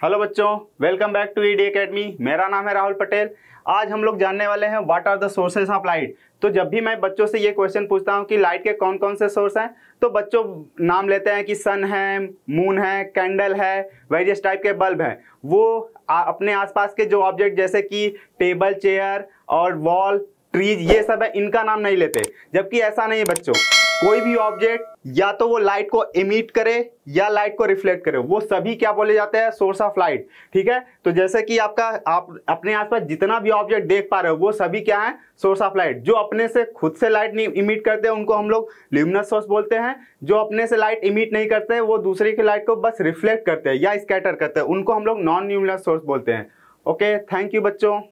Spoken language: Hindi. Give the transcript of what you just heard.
हेलो बच्चों welcome back to ED academy मेरा नाम है राहुल पटेल। आज हम लोग जानने वाले हैं what are the sources of light तो जब भी मैं बच्चों से ये क्वेश्चन पूछता हूँ कि लाइट के कौन कौन से सोर्स हैं तो बच्चों नाम लेते हैं कि सन है मून है कैंडल है वेरियस टाइप के बल्ब हैं। वो अपने आसपास के जो ऑब्जेक्ट जैसे कि टेबल चेयर और वॉल ट्रीज ये सब है, इनका नाम नहीं लेते। जबकि ऐसा नहीं है बच्चों। कोई भी ऑब्जेक्ट या तो वो लाइट को इमिट करे या लाइट को रिफ्लेक्ट करे, वो सभी क्या बोले जाते हैं? सोर्स ऑफ़ लाइट ठीक है? तो जैसे कि आपका, आप अपने आसपास जितना भी ऑब्जेक्ट देख पा रहे हो, वो सभी क्या है? सोर्स ऑफ़ लाइट जो अपने से खुद से लाइट नहीं इमिट करते हैं उनको हम लोग ल्यूमिनस सोर्स बोलते हैं। जो अपने से लाइट इमिट नहीं करते, वो दूसरे की लाइट को बस रिफ्लेक्ट करते हैं या स्कैटर करते हैं। उनको हम लोग नॉन ल्यूमिनस सोर्स बोलते हैं। ओके थैंक यू बच्चों।